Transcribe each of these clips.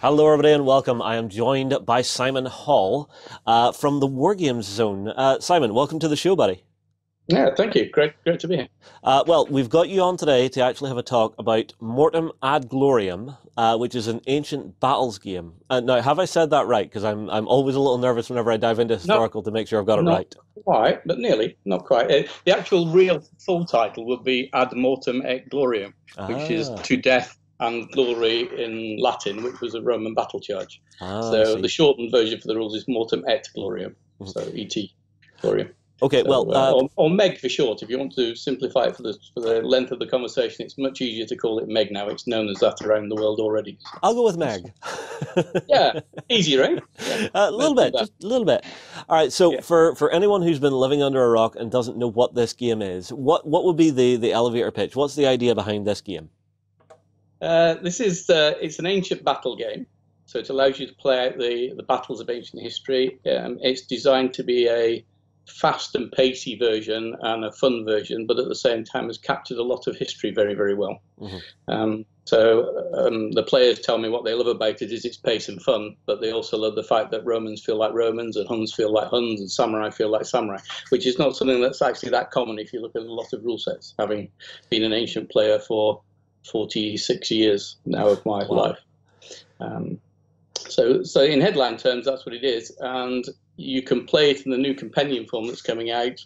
Hello, everybody, and welcome. I am joined by Simon Hall uh, from the War Games Zone. Uh, Simon, welcome to the show, buddy. Yeah, thank you. Great, great to be here. Uh, well, we've got you on today to actually have a talk about Mortem ad Gloriam, uh, which is an ancient battles game. Uh, now, have I said that right? Because I'm I'm always a little nervous whenever I dive into historical to make sure I've got it not right. Quite, but nearly. Not quite. Uh, the actual real full title would be Ad Mortem et Gloriam, which is Ah. to death and glory in Latin, which was a Roman battle charge. Ah, so. Mm-hmm. the shortened version for the rules is Mortem et Gloriam. So et Gloriam. okay, So, well, uh, uh, or, or Meg for short. If you want to simplify it for the for the length of the conversation, it's much easier to call it Meg now. It's known as that around the world already. I'll go with Meg. Yeah, easier, right? Yeah. a little bit, just a little bit. All right. So Yeah. for, for anyone who's been living under a rock and doesn't know what this game is, what what would be the, the elevator pitch? What's the idea behind this game? Uh, this is uh, it's an ancient battle game, so it allows you to play out the, the battles of ancient history. Um, it's designed to be a fast and pacey version and a fun version, but at the same time has captured a lot of history very very well. Mhm. Um, so um, the players tell me what they love about it is its pace and fun, but they also love the fact that Romans feel like Romans and Huns feel like Huns and Samurai feel like Samurai, which is not something that's actually that common if you look at a lot of rule sets. Having been an ancient player for 46 years now of my Wow. life. Um, so, so in headline terms, that's what it is, and you can play it in the new compendium form that's coming out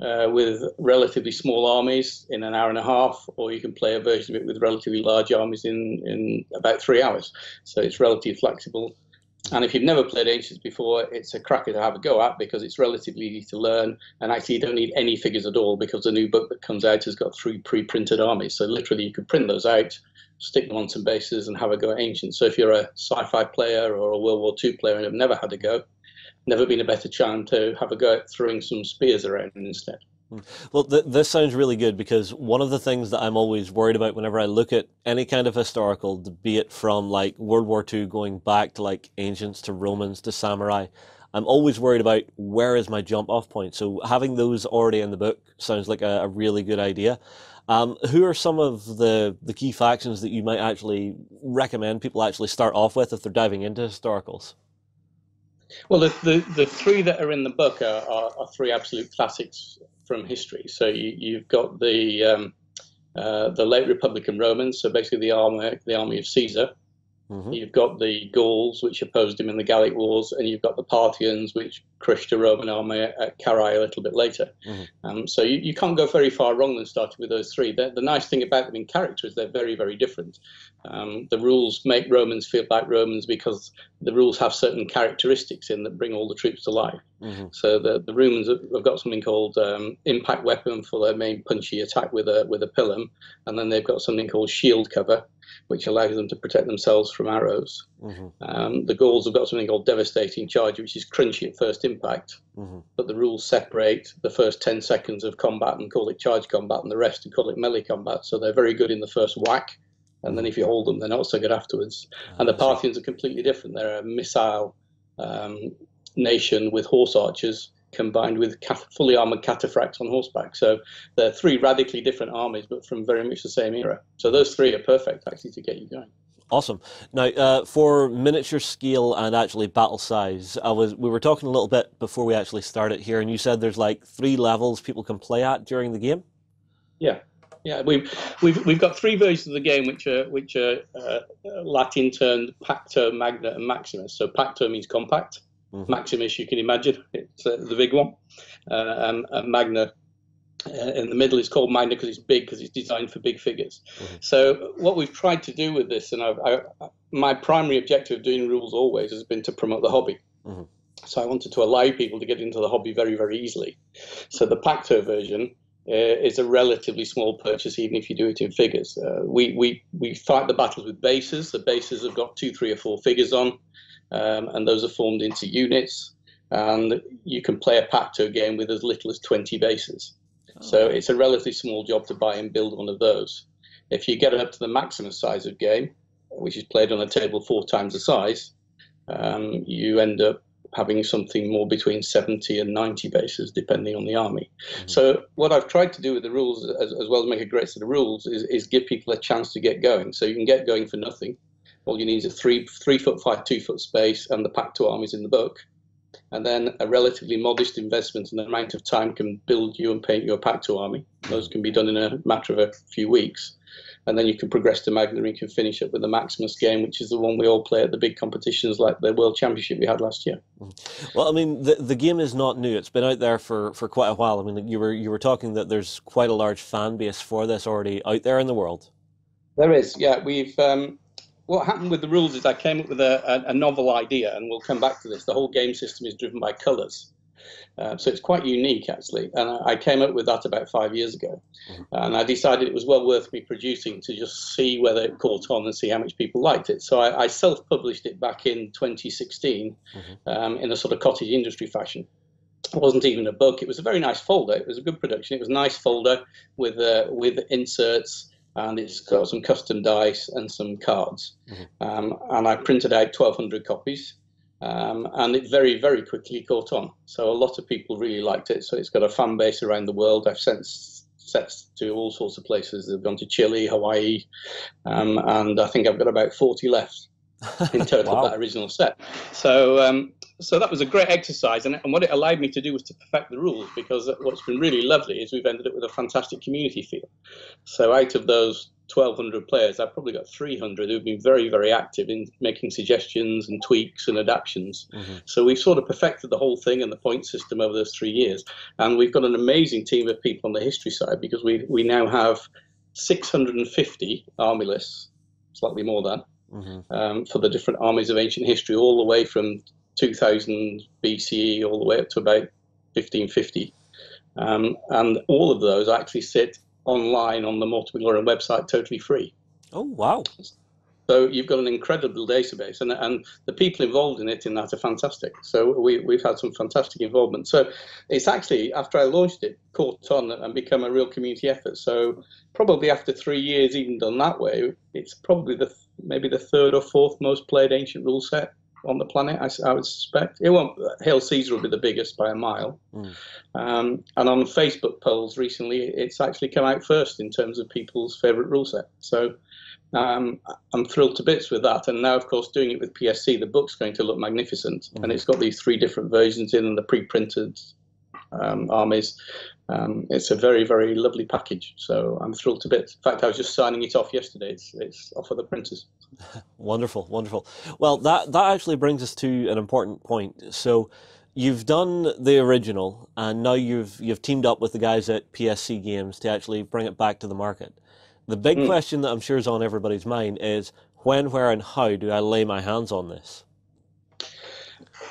uh, with relatively small armies in an hour and a half, or you can play a version of it with relatively large armies in in about three hours. So it's relatively flexible. And if you've never played Ancients before, it's a cracker to have a go at because it's relatively easy to learn. And actually, you don't need any figures at all because the new book that comes out has got three pre printed armies. So, literally, you could print those out, stick them on some bases, and have a go at Ancients. So, if you're a sci fi player or a World War II player and have never had a go, never been a better chance to have a go at throwing some spears around instead. Well, th- this sounds really good because one of the things that I'm always worried about whenever I look at any kind of historical, be it from like World War II going back to like ancients to Romans to samurai, I'm always worried about where is my jump off point. So having those already in the book sounds like a, a really good idea. Um, who are some of the, the key factions that you might actually recommend people actually start off with if they're diving into historicals? Well, the, the, the three that are in the book are, are, are three absolute classics from history. So you, you've got the um, uh, the late Republican Romans, so basically the army the army of Caesar. Hmm You've got the Gauls, which opposed him in the Gallic Wars, and you've got the Parthians, which crushed the Roman army at, Carrhae a little bit later. Mhm. Um, so you, you can't go very far wrong than starting with those three. The, the nice thing about them in character is they're very, very different. Um, the rules make Romans feel like Romans because the rules have certain characteristics in that bring all the troops to life. hmm So the, the Romans have have got something called um, impact weapon for their main punchy attack with a with a pilum, and then they've got something called shield cover, which allows them to protect themselves from arrows. hmm Um, the Gauls have got something called devastating charge, which is crunchy at first impact, hmm but the rules separate the first 10 seconds of combat and call it charge combat, and the rest and call it melee combat. So they're very good in the first whack, and then if you hold them, they're not so good afterwards. And the Parthians are completely different. They're a missile um, nation with horse archers combined with fully armored cataphracts on horseback. So they're three radically different armies, but from very much the same era. So those three are perfect actually to get you going. Awesome. Now, uh, for miniature scale and actually battle size, I was we were talking a little bit before we actually started here, and you said there's like three levels people can play at during the game. Yeah. Yeah, we've, we've we've got three versions of the game which are which are uh, Latin termed Pacto, Magna, and Maximus. So Pacto means compact. Mhm. Maximus, you can imagine, it's uh, the big one, uh, and, and Magna uh, in the middle is called Magna because it's big because it's designed for big figures. Mhm. So what we've tried to do with this, and I've, I, my primary objective of doing rules always has been to promote the hobby. Mhm. So I wanted to allow people to get into the hobby very very easily. So the Pacto version uh, is a relatively small purchase, even if you do it in figures. Uh, we, we, we fight the battles with bases. The bases have got two, three, or four figures on, um, and those are formed into units. And you can play a Pacto game with as little as 20 bases. So it's a relatively small job to buy and build one of those. If you get it up to the maximum size of game, which is played on a table four times the size, um, you end up having something more between 70 and 90 bases, depending on the army. Mhm. So what I've tried to do with the rules, as, as well as make a great set of rules, is, is give people a chance to get going. So you can get going for nothing. All you need is a three three foot five two foot space and the Pacto armies in the book, and then a relatively modest investment and the amount of time can build you and paint your Pacto army. Those can be done in a matter of a few weeks and then you can progress to Magna and can finish up with the Maximus game, which is the one we all play at the big competitions like the World Championship we had last year. Mm-hmm. Well, I mean, the the game is not new; it's been out there for, for quite a while. I mean, you were you were talking that there's quite a large fan base for this already out there in the world. There is, yeah. We've um, what happened with the rules is I came up with a, a, novel idea, and we'll come back to this. The whole game system is driven by colours. Uh, so it's quite unique, actually. And I, I, came up with that about five years ago. Mm-hmm. And I decided it was well worth me producing to just see whether it caught on and see how much people liked it. So I, I self published it back in 2016 mm-hmm. um, in a sort of cottage industry fashion. It wasn't even a book. It was a very nice folder. It was a good production. It was a nice folder with uh, with inserts and it's got some custom dice and some cards. Mm-hmm. Um, and I printed out 1,200 copies. Um, and it very, very quickly caught on. So a lot of people really liked it. So it's got a fan base around the world. I've sent sets to all sorts of places. They've gone to Chile, Hawaii, um, and I think I've got about 40 left in total wow. that original set. So um, so that was a great exercise, and, and what it allowed me to do was to perfect the rules. Because what's been really lovely is we've ended up with a fantastic community feel. So out of those 1,200 players, I've probably got 300 who've been very, very active in making suggestions and tweaks and adaptations. Mm-hmm. So we've sort of perfected the whole thing and the point system over those three years. And we've got an amazing team of people on the history side because we, we now have 650 army lists, slightly more than, mm-hmm. um, for the different armies of ancient history, all the way from 2000 BCE all the way up to about 1550. Um, and all of those actually sit online on the Mortem et Gloriam website totally free. Oh, wow. So you've got an incredible database, and, and the people involved in it in that are fantastic. So we, we've had some fantastic involvement. So it's actually, after I launched it, caught on and become a real community effort. So probably after three years, even done that way, it's probably the maybe the third or fourth most played ancient rule set on the planet. I, I, would suspect it won't. Hail Caesar will be the biggest by a mile. Mm. Um, and on Facebook polls recently, it's actually come out first in terms of people's favourite rule set. So um, I'm thrilled to bits with that. And now, of course, doing it with PSC, the book's going to look magnificent, mm. and it's got these three different versions in and the pre-printed um, armies. Um, it's a very, very lovely package. So I'm thrilled to bits. In fact, I was just signing it off yesterday. It's, it's off of the printers. wonderful, wonderful. Well, that, that actually brings us to an important point. So you've done the original, and now you've, you've teamed up with the guys at PSC Games to actually bring it back to the market. The big mm. question that I'm sure is on everybody's mind is when, where, and how do I lay my hands on this?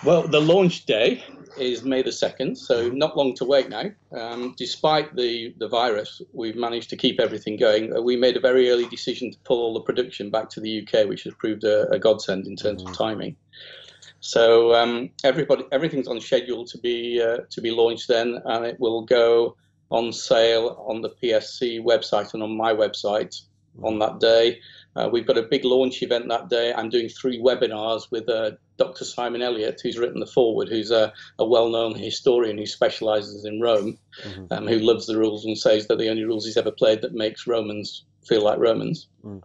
Well, the launch day is May the 2nd, so not long to wait now. Um, despite the, the virus, we've managed to keep everything going. Uh, we made a very early decision to pull all the production back to the UK, which has proved a, a godsend in terms mm-hmm. of timing. So um, everybody, everything's on schedule to be uh, to be launched then, and it will go on sale on the PSC website and on my website on that day. Uh, we've got a big launch event that day. I'm doing three webinars with uh, Dr. Simon Elliott, who's written the foreword, who's a, a well-known historian who specialises in Rome, mm-hmm. um, who loves the rules and says they're the only rules he's ever played that makes Romans feel like Romans. Mm.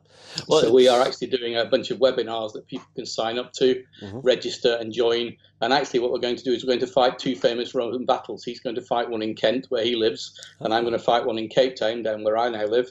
Well, so we are actually doing a bunch of webinars that people can sign up to, mm-hmm. register and join. And actually, what we're going to do is we're going to fight two famous Roman battles. He's going to fight one in Kent, where he lives, and I'm going to fight one in Cape Town, down where I now live.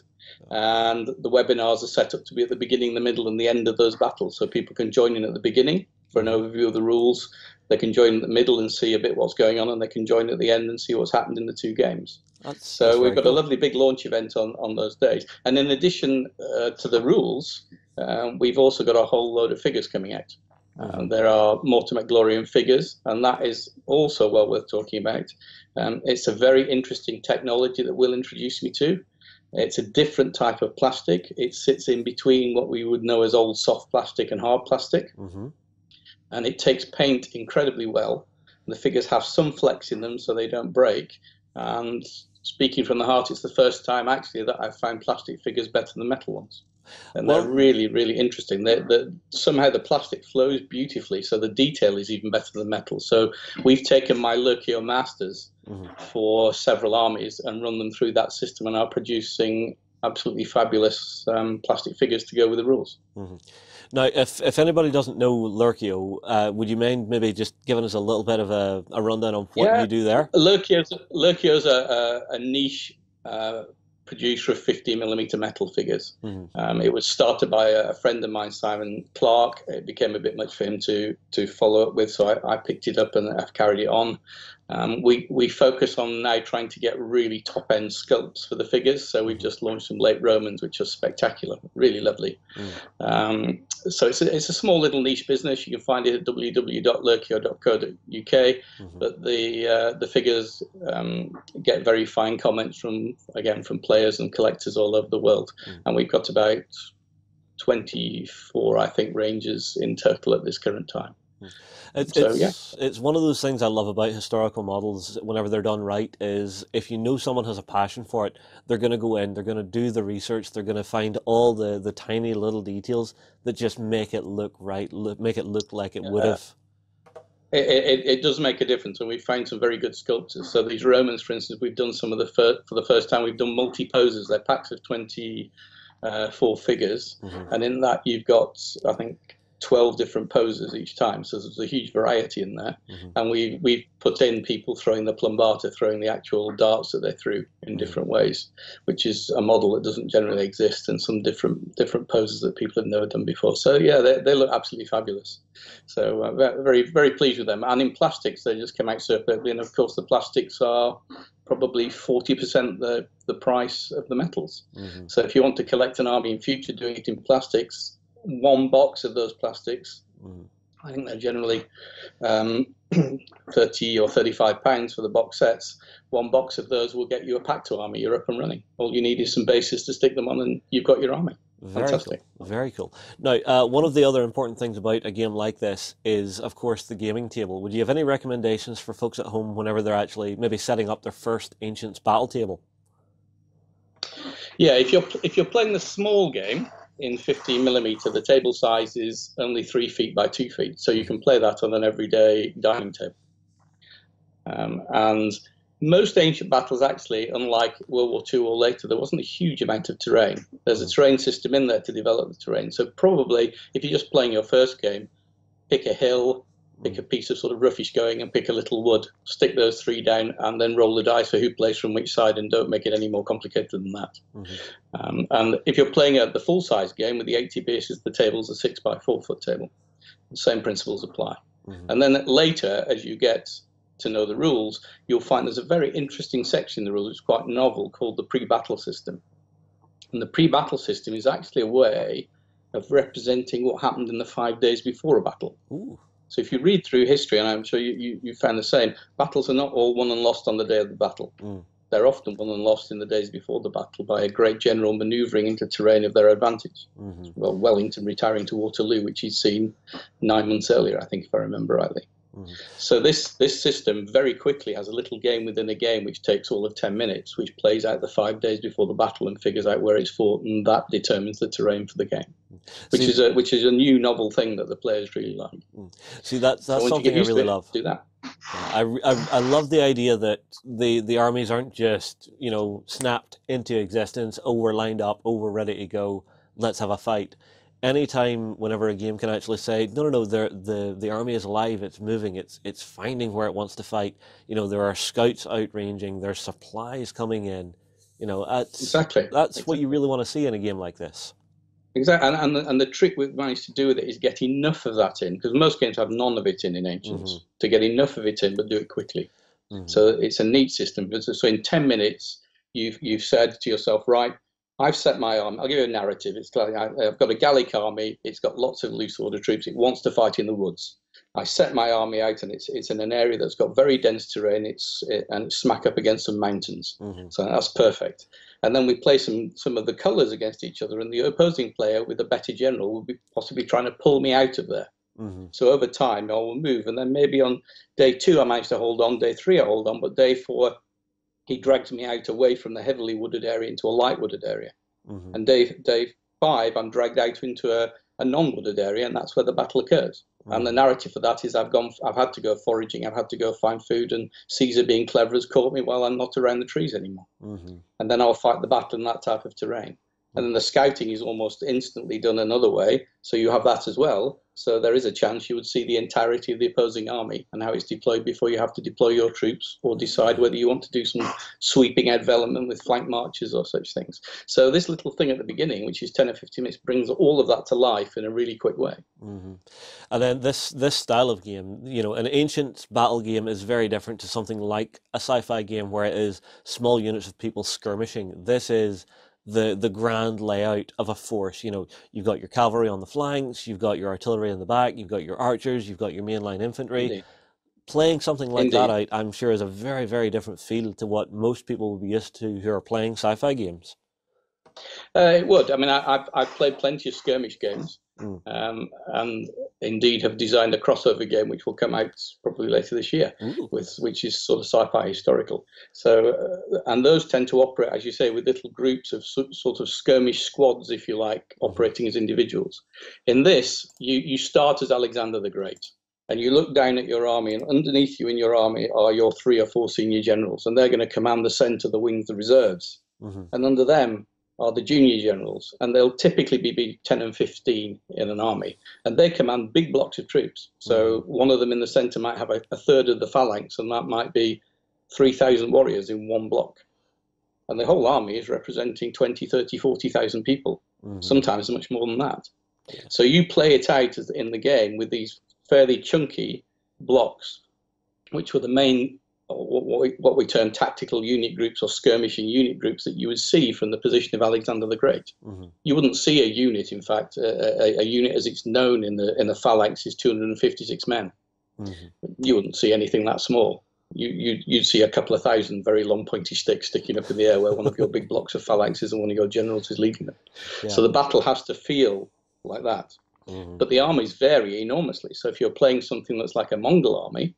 And the webinars are set up to be at the beginning, the middle, and the end of those battles, so people can join in at the beginning for an overview of the rules. They can join in the middle and see a bit what's going on, and they can join at the end and see what's happened in the two games. That's, so that's we've got cool. a lovely big launch event on, on those days. And in addition uh, to the rules, um, we've also got a whole load of figures coming out. Um, there are Mortem et Gloriam figures, and that is also well worth talking about. Um, it's a very interesting technology that will introduce me to. It's a different type of plastic. It sits in between what we would know as old soft plastic and hard plastic. Mm-hmm. And it takes paint incredibly well. The figures have some flex in them so they don't break. And speaking from the heart, it's the first time actually that I've found plastic figures better than metal ones. And well, they're really, really interesting. They're, they're, somehow the plastic flows beautifully, so the detail is even better than metal. So we've taken my Lurkio Masters mm-hmm. for several armies and run them through that system and are producing absolutely fabulous um, plastic figures to go with the rules. Mm-hmm. Now, if, if anybody doesn't know Lurkio, uh, would you mind maybe just giving us a little bit of a, a rundown on what yeah. you do there? Lurkio's, Lurkio's a, a, a niche uh, producer of 50 millimeter metal figures. Mm-hmm. Um, it was started by a, friend of mine, Simon Clark. It became a bit much for him to to follow up with, so I, I picked it up and I've carried it on. Um, we we focus on now trying to get really top end sculpts for the figures. So we've just launched some late Romans, which are spectacular, really lovely. Mm. Um, so it's a, it's a small little niche business. You can find it at www.lurkio.co.uk. Mm-hmm. But the uh, the figures um, get very fine comments from again from players and collectors all over the world, mm. and we've got about 24, I think, ranges in total at this current time. It's, so, it's, yeah. it's one of those things I love about historical models whenever they're done right is if you know someone has a passion for it, they're going to go in, they're going to do the research, they're going to find all the, the tiny little details that just make it look right, look, make it look like it would have. It, it, it, does make a difference, and we find some very good sculptors. So these Romans, for instance, we've done some of the first, for the first time. We've done multi poses. They're packs of twenty uh, four figures, mm-hmm. and in that you've got, I think, 12 different poses each time. So there's a huge variety in there. Mm-hmm. And we, we put in people throwing the plumbata, throwing the actual darts that they threw in mm-hmm. different ways, which is a model that doesn't generally exist and some different different poses that people have never done before. So yeah, they, they look absolutely fabulous. So uh, very, very pleased with them. And in plastics, they just come out superbly. And of course, the plastics are probably 40% the, the price of the metals. Mm-hmm. So if you want to collect an army in future doing it in plastics, one box of those plastics. Mm. I think they're generally um, 30 or 35 pounds for the box sets. One box of those will get you a Pacto army. You're up and running. All you need is some bases to stick them on, and you've got your army. Very Fantastic. cool. Very cool. Now, uh, one of the other important things about a game like this is, of course, the gaming table. Would you have any recommendations for folks at home whenever they're actually maybe setting up their first Ancients battle table? Yeah, if you're if you're playing the small game, in 15 millimeter, the table size is only three feet by two feet, so you can play that on an everyday dining table. Um, and most ancient battles, actually, unlike World War II or later, there wasn't a huge amount of terrain. There's a terrain system in there to develop the terrain. So probably, if you're just playing your first game, pick a hill, pick a piece of sort of roughish going and pick a little wood, stick those three down, and then roll the dice for who plays from which side, and don't make it any more complicated than that. Mm-hmm. Um, and if you're playing at the full size game with the 80 pieces, the table's a six by four foot table. The same principles apply. Mm-hmm. And then later, as you get to know the rules, you'll find there's a very interesting section in the rules, which is quite novel, called the pre battle system. And the pre battle system is actually a way of representing what happened in the five days before a battle. Ooh. So if you read through history, and I'm sure you, you, you, found the same, battles are not all won and lost on the day of the battle. Mm. They're often won and lost in the days before the battle by a great general manoeuvring into terrain of their advantage. Mm-hmm. Well, Wellington retiring to Waterloo, which he'd seen nine months earlier, I think, if I remember rightly. Mm-hmm. So this this system very quickly has a little game within a game which takes all of ten minutes, which plays out the five days before the battle and figures out where it's fought, and that determines the terrain for the game, which See, is a which is a new novel thing that the players really like. Mm. See, that's that's so something I really love. Do that. I, I, I love the idea that the the armies aren't just you know snapped into existence, we're lined up, we're ready to go, let's have a fight anytime whenever a game can actually say no no no the the the army is alive it's moving it's it's finding where it wants to fight you know there are scouts out ranging there's supplies coming in you know that's exactly that's exactly. what you really want to see in a game like this exactly and and the, and the trick we've managed to do with it is get enough of that in because most games have none of it in in ancients mm-hmm. to get enough of it in but do it quickly mm-hmm. so it's a neat system so in 10 minutes you've you've said to yourself right I've set my arm. I'll give you a narrative. It's like I've got a Gallic army. It's got lots of loose order troops. It wants to fight in the woods. I set my army out, and it's it's in an area that's got very dense terrain. It's it, and it's smack up against some mountains, mm-hmm. so that's perfect. And then we play some some of the colours against each other, and the opposing player with a better general will be possibly trying to pull me out of there. Mm-hmm. So over time, I will move, and then maybe on day two I manage to hold on, day three I hold on, but day four he drags me out away from the heavily wooded area into a light wooded area. Mm-hmm. And day day five, I'm dragged out into a, a non-wooded area, and that's where the battle occurs. Mm. And the narrative for that is I've gone, I've had to go foraging, I've had to go find food, and Caesar, being clever, has caught me while I'm not around the trees anymore. Mm-hmm. And then I'll fight the battle in that type of terrain. And then the scouting is almost instantly done another way. So you have that as well. So there is a chance you would see the entirety of the opposing army and how it's deployed before you have to deploy your troops or decide whether you want to do some sweeping development with flank marches or such things. So this little thing at the beginning, which is 10 or 15 minutes, brings all of that to life in a really quick way. Mm-hmm. And then this this style of game, you know, an ancient battle game is very different to something like a sci-fi game where it is small units of people skirmishing. This is the the grand layout of a force. You know, you've got your cavalry on the flanks, you've got your artillery in the back, you've got your archers, you've got your mainline infantry. Indeed. Playing something like Indeed. that out, I'm sure, is a very very different feel to what most people will be used to who are playing sci-fi games. Uh, it would. I mean, I, have I've played plenty of skirmish games, mm. um, and indeed have designed a crossover game which will come out probably later this year, with which is sort of sci-fi historical. So, uh, and those tend to operate, as you say, with little groups of so, sort of skirmish squads, if you like, hmm. operating as individuals. In this, you you start as Alexander the Great. And you look down at your army, and underneath you in your army are your three or four senior generals, and they're going to command the centre, the wings, the reserves. Mm-hmm. And under them are the junior generals, and they'll typically be 10 and 15 in an army, and they command big blocks of troops. So mm-hmm. one of them in the center might have a, a, third of the phalanx, and that might be 3,000 warriors in one block. And the whole army is representing 20, 30, 40,000 people, mm-hmm. sometimes much more than that. Yeah. So you play it out in the game with these fairly chunky blocks, which were the main what we, what we term tactical unit groups or skirmishing unit groups that you would see from the position of Alexander the Great. Mm-hmm. You wouldn't see a unit, in fact, a, a, a, unit as it's known in the in the phalanx is 256 men. Mm-hmm. You wouldn't see anything that small. You, you, you'd see a couple of thousand very long pointy sticks sticking up in the air where one of your big blocks of phalanxes and one of your generals is leading them. Yeah. So the battle has to feel like that. Mm-hmm. But the armies vary enormously. So if you're playing something that's like a Mongol army,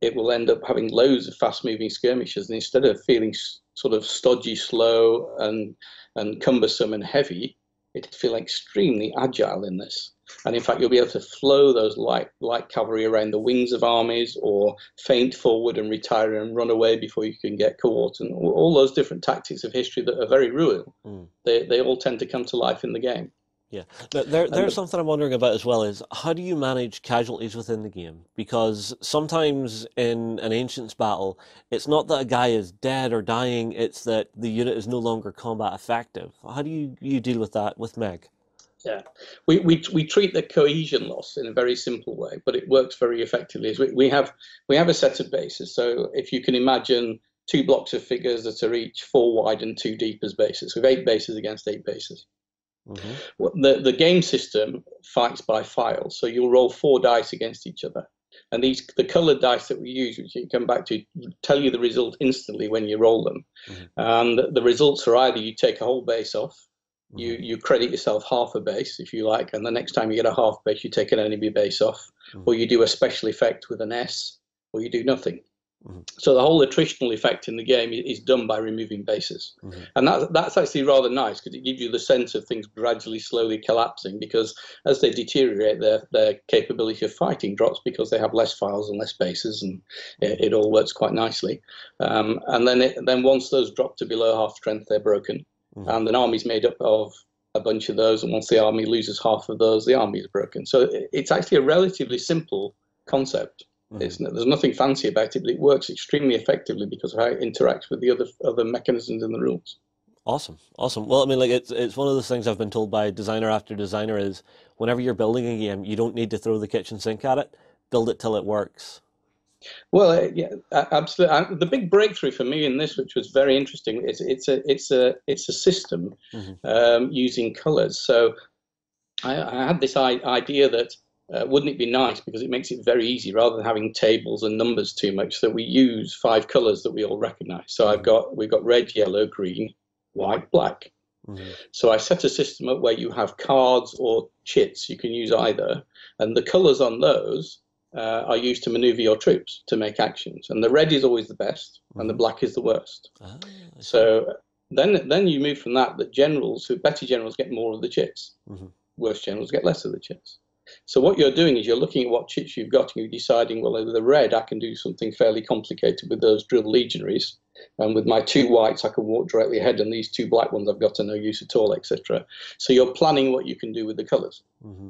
it will end up having loads of fast moving skirmishes. And instead of feeling sort of stodgy, slow, and, and cumbersome and heavy, it'll feel extremely agile in this. And in fact, you'll be able to flow those light, light cavalry around the wings of armies or feint forward and retire and run away before you can get caught. And all those different tactics of history that are very real, mm. they, they all tend to come to life in the game. Yeah, there, there's something I'm wondering about as well is how do you manage casualties within the game? Because sometimes in an Ancients battle, it's not that a guy is dead or dying, it's that the unit is no longer combat effective. How do you, you deal with that with Meg? Yeah, we, we, we treat the cohesion loss in a very simple way, but it works very effectively. we, we, have, we have a set of bases. So if you can imagine two blocks of figures that are each four wide and two deep as bases, we have eight bases against eight bases. Mm-hmm. The, the game system fights by files, so you'll roll four dice against each other. And these the coloured dice that we use, which you come back to, tell you the result instantly when you roll them. Mm-hmm. And the results are either you take a whole base off, mm-hmm. you you credit yourself half a base if you like, and the next time you get a half base, you take an enemy base off, mm-hmm. or you do a special effect with an S, or you do nothing. Mm-hmm. So the whole attritional effect in the game is done by removing bases, mm-hmm. and that, that's actually rather nice because it gives you the sense of things gradually, slowly collapsing. Because as they deteriorate, their their capability of fighting drops because they have less files and less bases, and it, it all works quite nicely. Um, and then it, then once those drop to below half strength, they're broken, mm-hmm. and an army's made up of a bunch of those. And once the army loses half of those, the army is broken. So it's actually a relatively simple concept. Mm-hmm. there's nothing fancy about it, but it works extremely effectively because of how it interacts with the other other mechanisms in the rules. Awesome, awesome. Well, I mean, like it's it's one of those things I've been told by designer after designer is whenever you're building a game, you don't need to throw the kitchen sink at it. Build it till it works. Well, uh, yeah, absolutely. the big breakthrough for me in this, which was very interesting, is it's a it's a it's a system mm-hmm. um, using colors. So I, I had this idea that uh, wouldn't it be nice because it makes it very easy rather than having tables and numbers too much that we use five colors that we all recognize so i've got we've got red yellow green white black mm-hmm. so i set a system up where you have cards or chits you can use either and the colors on those uh, are used to maneuver your troops to make actions and the red is always the best mm-hmm. and the mm-hmm. black is the worst ah, so then then you move from that that generals who better generals get more of the chits mm-hmm worse generals get less of the chance. So what you're doing is you're looking at what chips you've got and you're deciding, well, with the red, I can do something fairly complicated with those drilled legionaries. And with my two whites, I can walk directly ahead, and these two black ones I've got no use at all, etc. So you're planning what you can do with the colors. Mm-hmm.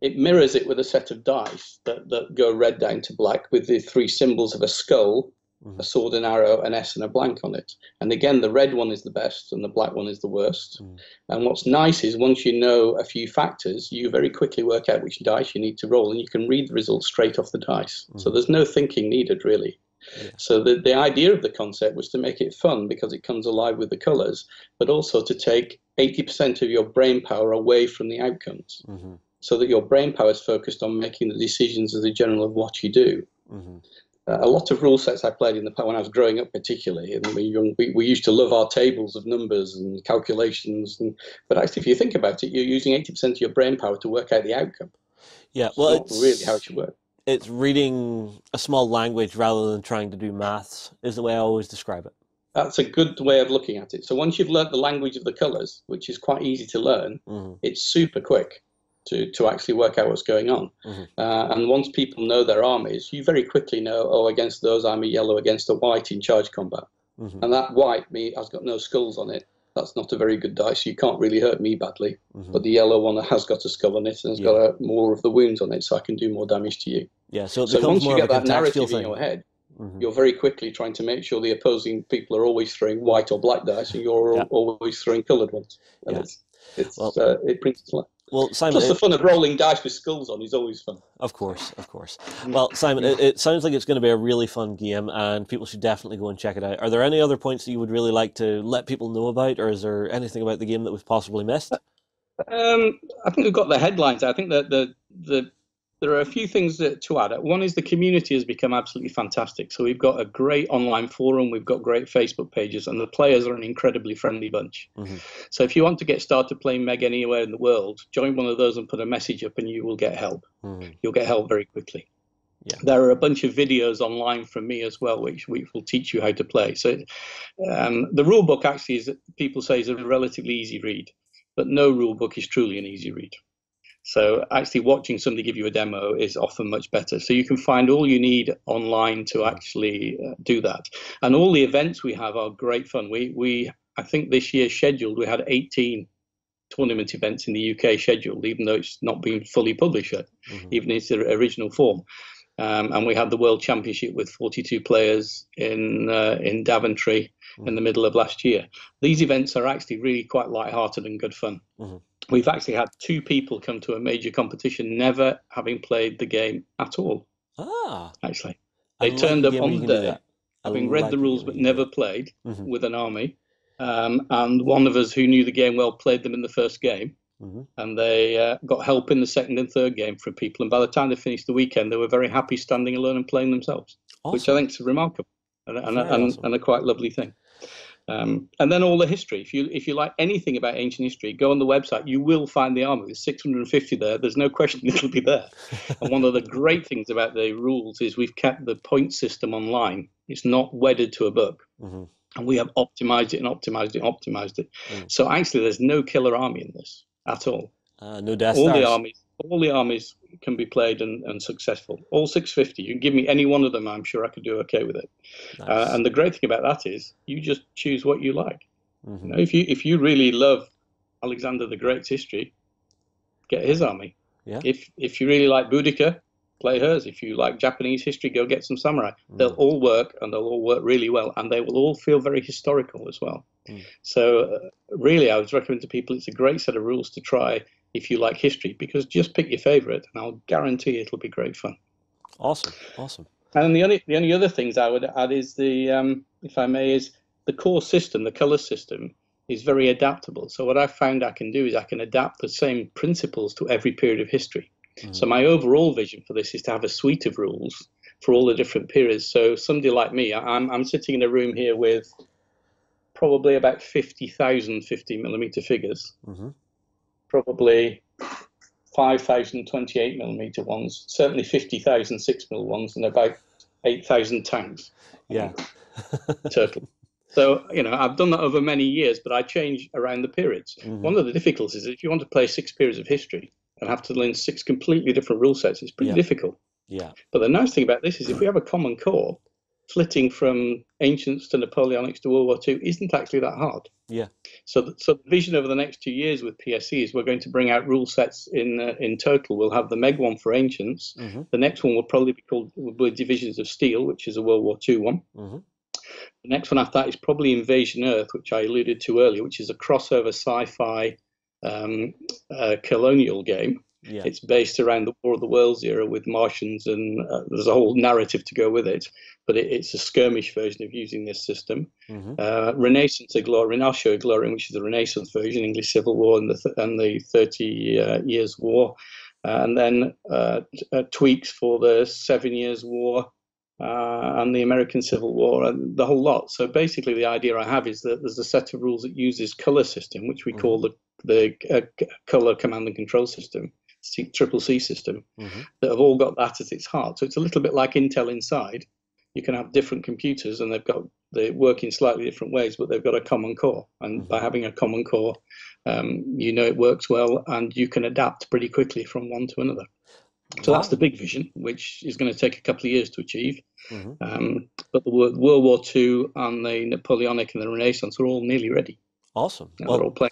It mirrors it with a set of dice that, that go red down to black with the three symbols of a skull mm-hmm. a sword and arrow, an S and a blank on it. And again, the red one is the best and the black one is the worst. Mm. And what's nice is once you know a few factors, you very quickly work out which dice you need to roll and you can read the results straight off the dice. Mm. So there's no thinking needed really. Yeah. So the, the idea of the concept was to make it fun because it comes alive with the colors, but also to take 80% of your brain power away from the outcomes. Mm-hmm. So that your brain power is focused on making the decisions as a general of what you do. Mm-hmm a lot of rule sets I played in the when I was growing up, particularly, and we, young, we, we used to love our tables of numbers and calculations. And, but actually, if you think about it, you're using 80% of your brain power to work out the outcome. Yeah, well, it's, it's really how it should work. It's reading a small language rather than trying to do maths, is the way I always describe it. That's a good way of looking at it. So once you've learnt the language of the colours, which is quite easy to learn, mm-hmm. it's super quick to, to actually work out what's going on. Mm-hmm. Uh, and once people know their armies, you very quickly know, oh, against those I'm a yellow against a white in charge combat. Mm-hmm. And that white me has got no skulls on it. That's not a very good dice. You can't really hurt me badly. Mm-hmm. But the yellow one has got a skull on it and has yeah. got a, more of the wounds on it, so I can do more damage to you. Yeah. So, so once you get that narrative thing. in your head, Mm-hmm. You're very quickly trying to make sure the opposing people are always throwing white or black dice, and you're yeah. always throwing coloured ones. And yeah. it's, it's well, uh, it brings to life. Well, Simon, plus the fun of rolling dice with skulls on is always fun. Of course, of course. Well, Simon, it, it, sounds like it's going to be a really fun game, and people should definitely go and check it out. Are there any other points that you would really like to let people know about, or is there anything about the game that was possibly missed? Um, I think we've got the headlines. I think that the the there are a few things that, to add. One is the community has become absolutely fantastic. So we've got a great online forum, we've got great Facebook pages, and the players are an incredibly friendly bunch. Mm-hmm. So if you want to get started playing Meg anywhere in the world, join one of those and put a message up, and you will get help. Mm-hmm. You'll get help very quickly. Yeah. There are a bunch of videos online from me as well, which, which will teach you how to play. So um, the rule book actually is people say is a relatively easy read, but no rule book is truly an easy read. So actually watching somebody give you a demo is often much better. So you can find all you need online to actually uh, do that. And all the events we have are great fun. We we I think this year scheduled we had 18 tournament events in the UK scheduled, even though it's not been fully published yet, mm-hmm. even in its original form. Um, and we had the World Championship with 42 players in uh, in Daventry mm-hmm. in the middle of last year. These events are actually really quite light-hearted and good fun. Mm-hmm we've actually had two people come to a major competition never having played the game at all. Ah, actually, they turned up on the day, having read the rules but never played mm-hmm. with an army. Um, and one of us who knew the game well played them in the first game, mm-hmm. and they uh, got help in the second and third game from people. And by the time they finished the weekend, they were very happy standing alone and playing themselves, awesome. which I think is remarkable and, and, and, awesome. and a quite lovely thing. Um, and then all the history. If you if you like anything about ancient history, go on the website. You will find the army. There's 650 there. There's no question it'll be there. and one of the great things about the rules is we've kept the point system online. It's not wedded to a book. Mm-hmm. And we have optimized it and optimized it and optimized it. Mm. So actually, there's no killer army in this at all. Uh, no Death All Stars. the armies all the armies can be played and, and successful. All 650. You can give me any one of them. I'm sure I could do okay with it. Nice. Uh, and the great thing about that is you just choose what you like. Mm-hmm. You know, if you if you really love Alexander the Great's history, get his army. Yeah. If if you really like Boudica, play hers. If you like Japanese history, go get some samurai. Mm. They'll all work and they'll all work really well, and they will all feel very historical as well. Mm. So uh, really, I would recommend to people it's a great set of rules to try if you like history, because just pick your favorite, and I'll guarantee it'll be great fun. Awesome, awesome. And the only the only other things I would add is the, um, if I may, is the core system, the color system, is very adaptable. So what I found I can do is I can adapt the same principles to every period of history. Mm-hmm. So my overall vision for this is to have a suite of rules for all the different periods. So somebody like me, I'm I'm sitting in a room here with probably about 50,000 50 millimeter figures. Mm-hmm probably 5,000 28 millimeter ones, certainly 50,000 6 mil ones, and about 8,000 tanks. Yeah. Turtle. So, you know, I've done that over many years, but I change around the periods. Mm-hmm. One of the difficulties is if you want to play six periods of history and have to learn six completely different rule sets, it's pretty yeah. difficult. Yeah. But the nice thing about this is if we have a common core, flitting from ancients to Napoleonics to World War II isn't actually that hard. Yeah. So, the, so the vision over the next two years with PSC is we're going to bring out rule sets in uh, in total. We'll have the Meg one for ancients. Mm-hmm. The next one will probably be called be Divisions of Steel, which is a World War II one. Mm-hmm. The next one after that is probably Invasion Earth, which I alluded to earlier, which is a crossover sci-fi um, uh, colonial game. Yeah. It's based around the War of the Worlds era with Martians, and uh, there's a whole narrative to go with it. But it, it's a skirmish version of using this system. Mm-hmm. Uh, Renaissance Agrarian, I'll show which is the Renaissance version, English Civil War and the th- and the Thirty uh, Years' War, uh, and then uh, t- uh, tweaks for the Seven Years' War. and the American Civil War, and the whole lot. So basically, the idea I have is that there's a set of rules that uses color system, which we mm-hmm. call the the color command and control system, triple C system mm-hmm. that have all got that at its heart. So it's a little bit like Intel inside. You can have different computers and they've got they work in slightly different ways, but they've got a common core. And mm-hmm. by having a common core, um, you know it works well, and you can adapt pretty quickly from one to another. So wow. that's the big vision, which is going to take a couple of years to achieve. Mm-hmm. Um, but the World War II and the Napoleonic and the Renaissance are all nearly ready. Awesome. Well, they're all playing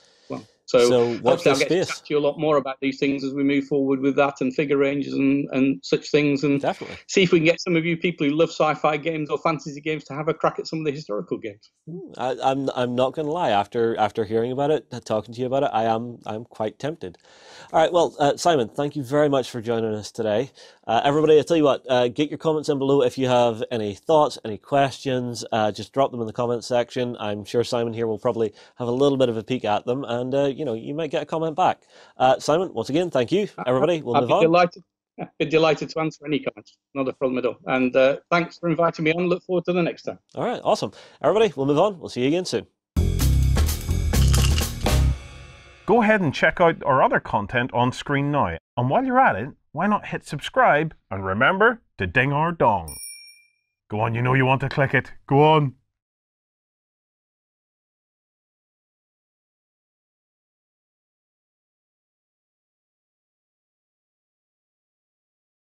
so, so hopefully I'll get space? to talk to you a lot more about these things as we move forward with that and figure ranges and, and such things and Definitely. see if we can get some of you people who love sci-fi games or fantasy games to have a crack at some of the historical games. Hmm, I, am I'm, I'm not going to lie. After after hearing about it, talking to you about it, I am I'm quite tempted. All right, well, uh, Simon, thank you very much for joining us today. Uh, everybody, I tell you what, uh, get your comments in below if you have any thoughts, any questions. Uh, just drop them in the comments section. I'm sure Simon here will probably have a little bit of a peek at them, and uh, you know you might get a comment back. Uh, Simon, once again, thank you. Everybody, we'll I'd move be on. Delighted. I'd be delighted to answer any comments. Not a problem at all. And uh, thanks for inviting me on. Look forward to the next time. All right, awesome. Everybody, we'll move on. We'll see you again soon. Go ahead and check out our other content on screen now. And while you're at it, why not hit subscribe and remember to ding our dong. Go on, you know you want to click it. Go on.